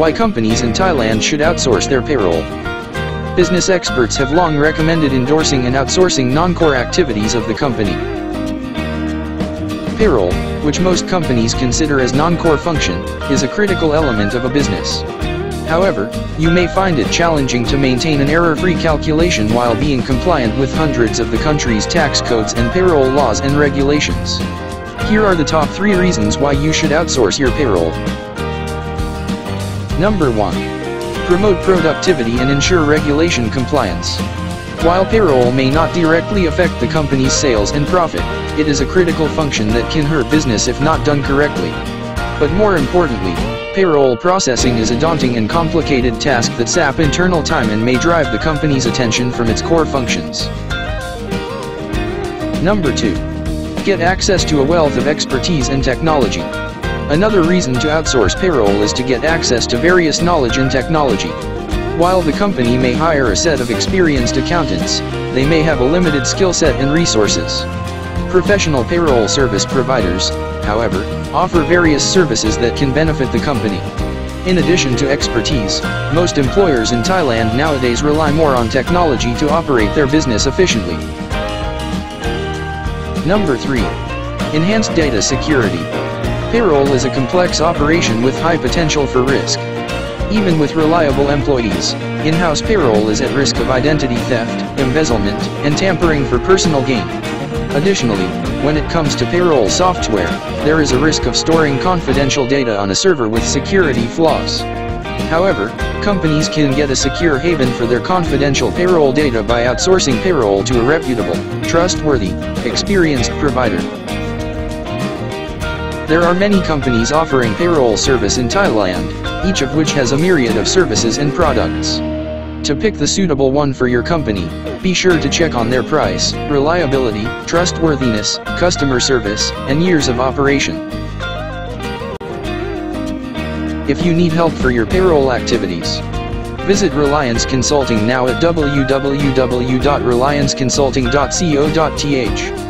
Why companies in Thailand should outsource their payroll. Business experts have long recommended endorsing and outsourcing non-core activities of the company. Payroll, which most companies consider as non-core function, is a critical element of a business. However, you may find it challenging to maintain an error-free calculation while being compliant with hundreds of the country's tax codes and payroll laws and regulations. Here are the top 3 reasons why you should outsource your payroll. Number 1. Promote productivity and ensure regulation compliance. While payroll may not directly affect the company's sales and profit, it is a critical function that can hurt business if not done correctly. But more importantly, Payroll processing is a daunting and complicated task that sap internal time and may drive the company's attention from its core functions. Number 2. Get access to a wealth of expertise and technology. Another reason to outsource payroll is to get access to various knowledge and technology. While the company may hire a set of experienced accountants, they may have a limited skill set and resources. Professional payroll service providers, however, offer various services that can benefit the company. In addition to expertise, most employers in Thailand nowadays rely more on technology to operate their business efficiently. Number 3. Enhanced data security. Payroll is a complex operation with high potential for risk. Even with reliable employees, in-house payroll is at risk of identity theft, embezzlement, and tampering for personal gain. Additionally, when it comes to payroll software, there is a risk of storing confidential data on a server with security flaws. However, companies can get a secure haven for their confidential payroll data by outsourcing payroll to a reputable, trustworthy, experienced provider. There are many companies offering payroll service in Thailand, each of which has a myriad of services and products. To pick the suitable one for your company, be sure to check on their price, reliability, trustworthiness, customer service, and years of operation. If you need help for your payroll activities, visit Reliance Consulting now at www.relianceconsulting.co.th.